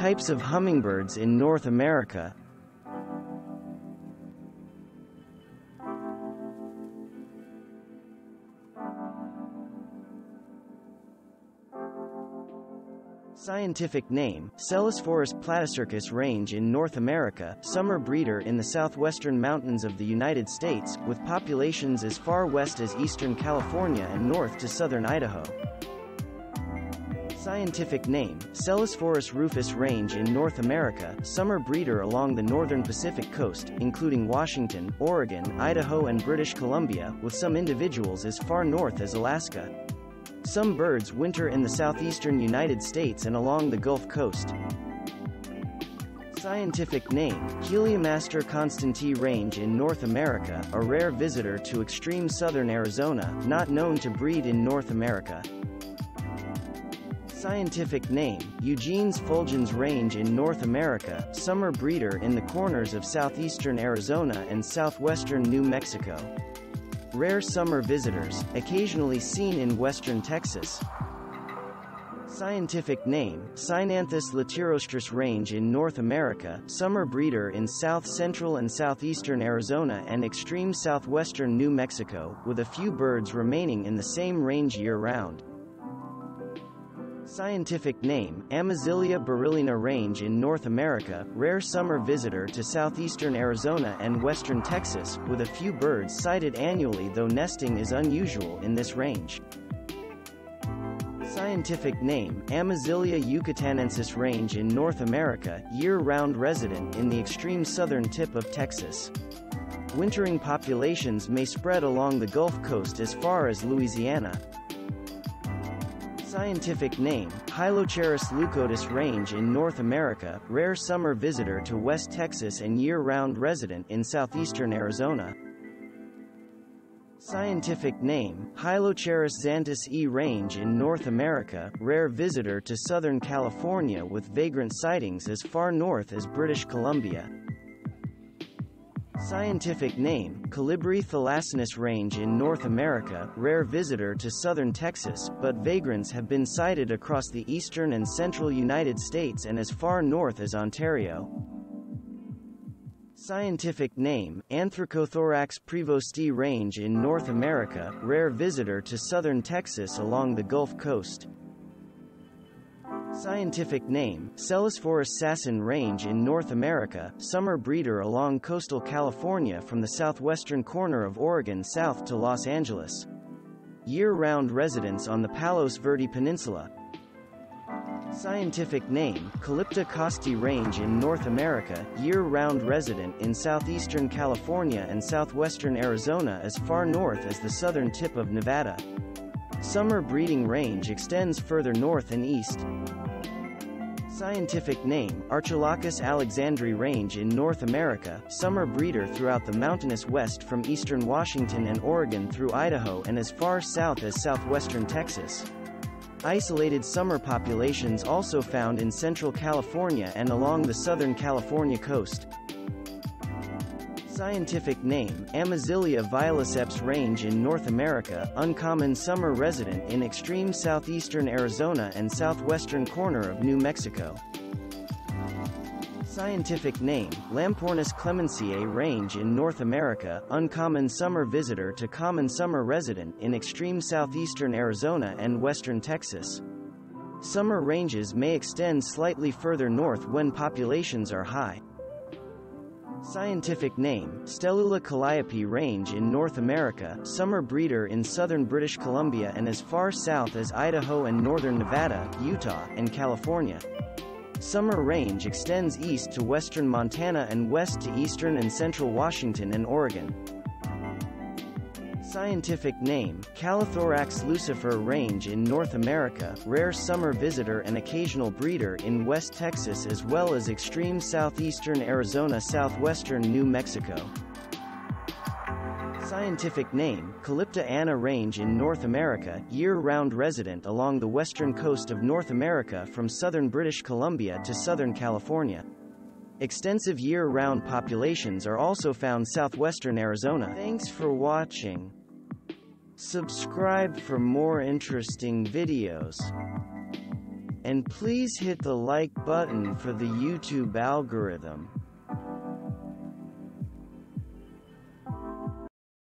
Types of hummingbirds in North America Scientific name, Selasphorus platycercus range in North America, summer breeder in the southwestern mountains of the United States, with populations as far west as eastern California and north to southern Idaho. Scientific name, Selasphorus rufus range in North America, summer breeder along the northern Pacific coast, including Washington, Oregon, Idaho and British Columbia, with some individuals as far north as Alaska. Some birds winter in the southeastern United States and along the Gulf Coast. Scientific name, Heliomaster constantii range in North America, a rare visitor to extreme southern Arizona, not known to breed in North America. Scientific name, Eugenes fulgens range in North America, summer breeder in the corners of southeastern Arizona and southwestern New Mexico. Rare summer visitors, occasionally seen in western Texas. Scientific name, Cynanthus latirostris range in North America, summer breeder in south-central and southeastern Arizona and extreme southwestern New Mexico, with a few birds remaining in the same range year-round. Scientific name, Amazilia beryllina range in North America, rare summer visitor to southeastern Arizona and western Texas, with a few birds sighted annually though nesting is unusual in this range. Scientific name, Amazilia yucatanensis range in North America, year-round resident in the extreme southern tip of Texas. Wintering populations may spread along the Gulf Coast as far as Louisiana. Scientific name, Hylocharis leucotis range in North America, rare summer visitor to West Texas and year-round resident in southeastern Arizona. Scientific name, Hylocharis xanthus E range in North America, rare visitor to Southern California with vagrant sightings as far north as British Columbia. Scientific name, Colibri thalassinus range in North America, rare visitor to southern Texas, but vagrants have been sighted across the eastern and central United States and as far north as Ontario. Scientific name, Anthracothorax prevostii range in North America, rare visitor to southern Texas along the Gulf Coast. Scientific name, Selasphorus sasin range in North America, summer breeder along coastal California from the southwestern corner of Oregon south to Los Angeles. Year-round residence on the Palos Verde Peninsula. Scientific name, Calypte costae range in North America, year-round resident in southeastern California and southwestern Arizona as far north as the southern tip of Nevada. Summer breeding range extends further north and east. Scientific name, Archilochus alexandri range in North America, summer breeder throughout the mountainous west from eastern Washington and Oregon through Idaho and as far south as southwestern Texas. Isolated summer populations also found in central California and along the southern California coast. Scientific name, Amazilia violiceps range in North America, uncommon summer resident in extreme southeastern Arizona and southwestern corner of New Mexico. Scientific name, Lampornis clemenciae range in North America, uncommon summer visitor to common summer resident in extreme southeastern Arizona and western Texas. Summer ranges may extend slightly further north when populations are high. Scientific name, Stellula calliope range in North America, summer breeder in southern British Columbia and as far south as Idaho and northern Nevada, Utah, and California. Summer range extends east to western Montana and west to eastern and central Washington and Oregon. Scientific name, Calothorax lucifer range in North America, rare summer visitor and occasional breeder in West Texas as well as extreme southeastern Arizona southwestern New Mexico. Scientific name, Calypte anna range in North America, year-round resident along the western coast of North America from southern British Columbia to southern California. Extensive year-round populations are also found southwestern Arizona. Thanks for watching. Subscribe for more interesting videos. And please hit the like button for the YouTube algorithm.